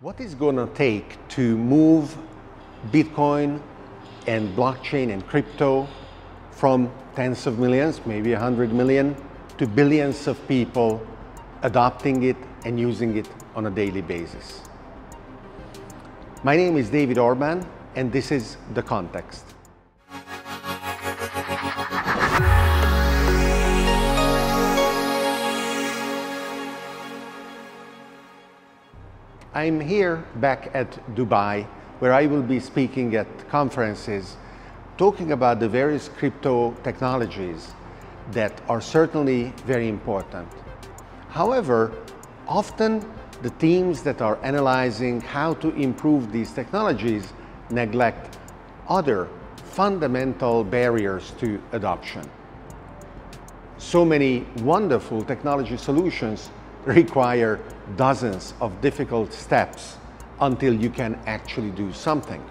What is going to take to move Bitcoin and blockchain and crypto from tens of millions, maybe 100 million, to billions of people adopting it and using it on a daily basis? My name is David Orban, and this is The Context. I'm here back at Dubai where I will be speaking at conferences talking about the various crypto technologies that are certainly very important. However, often the teams that are analyzing how to improve these technologies neglect other fundamental barriers to adoption. So many wonderful technology solutions require dozens of difficult steps until you can actually do something.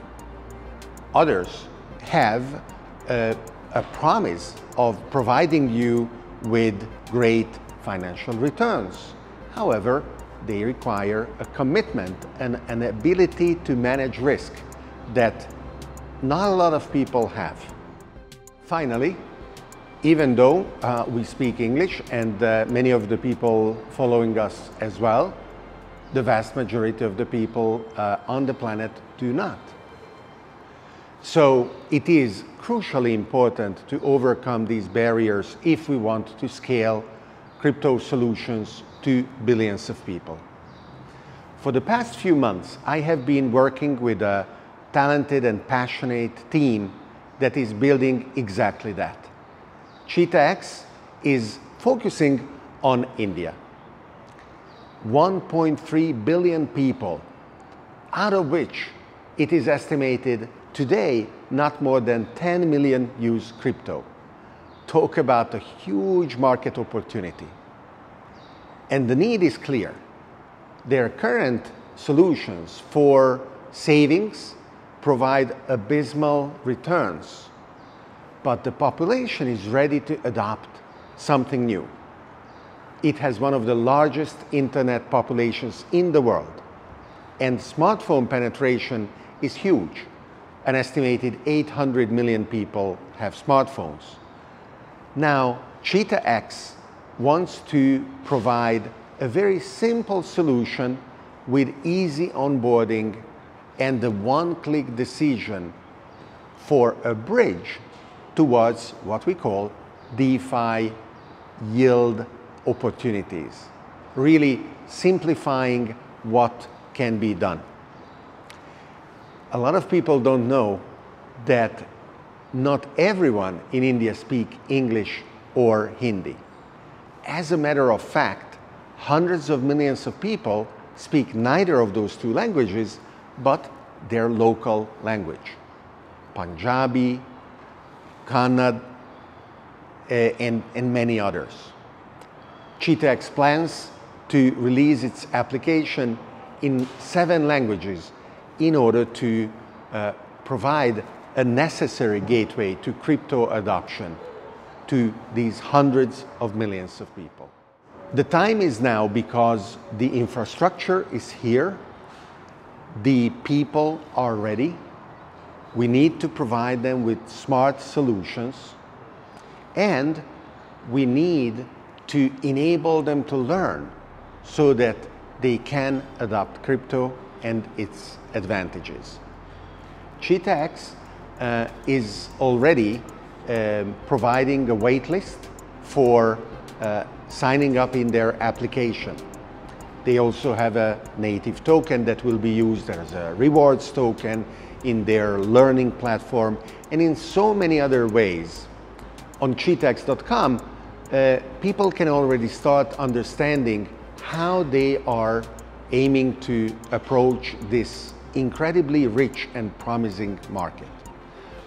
Others have a, a, promise of providing you with great financial returns. However, they require a commitment and an ability to manage risk that not a lot of people have. Finally, even though uh, we speak English and uh, many of the people following us as well, the vast majority of the people uh, on the planet do not. So it is crucially important to overcome these barriers if we want to scale crypto solutions to billions of people. For the past few months, I have been working with a talented and passionate team that is building exactly that. CheetahX is focusing on India. 1.3 billion people, out of which it is estimated today not more than 10 million use crypto. Talk about a huge market opportunity. And the need is clear. Their current solutions for savings provide abysmal returns but the population is ready to adopt something new. It has one of the largest internet populations in the world, and smartphone penetration is huge. An estimated 800 million people have smartphones. Now, CheetahX wants to provide a very simple solution with easy onboarding and the one-click decision for a bridge towards what we call DeFi yield opportunities, really simplifying what can be done. A lot of people don't know that not everyone in India speak English or Hindi. As a matter of fact, hundreds of millions of people speak neither of those two languages, but their local language. Punjabi, Kannada, uh, and, and many others. CheetahX plans to release its application in seven languages in order to uh, provide a necessary gateway to crypto adoption to these hundreds of millions of people. The time is now because the infrastructure is here, the people are ready, we need to provide them with smart solutions and we need to enable them to learn so that they can adopt crypto and its advantages. CheetahX uh, is already um, providing a waitlist for uh, signing up in their application. They also have a native token that will be used as a rewards token in their learning platform, and in so many other ways. On cheetahx.com, uh, people can already start understanding how they are aiming to approach this incredibly rich and promising market.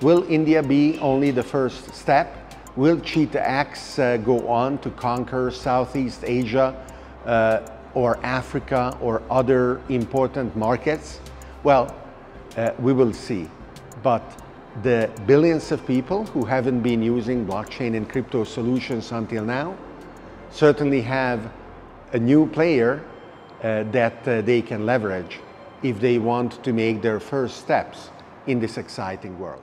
Will India be only the first step? Will CheetahX uh, go on to conquer Southeast Asia uh, or Africa or other important markets? Well, uh, we will see. But the billions of people who haven't been using blockchain and crypto solutions until now certainly have a new player uh, that uh, they can leverage if they want to make their first steps in this exciting world.